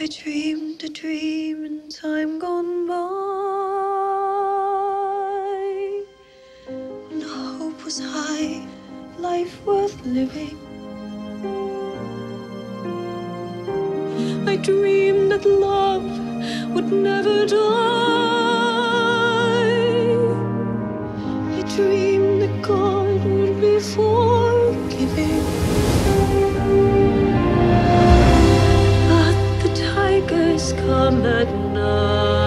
I dreamed a dream in time gone by when hope was high, life worth living. I dreamed that love would never die. I dreamed that God would be forgiving. come at night,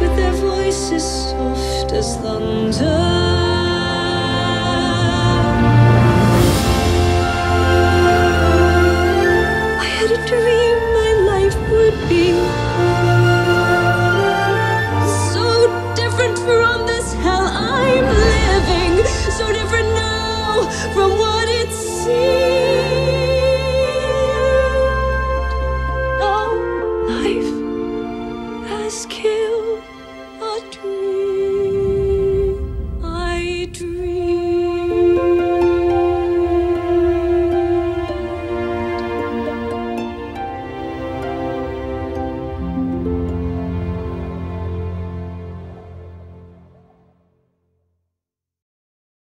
with their voices soft as thunder. I had a dream my life would be. ask you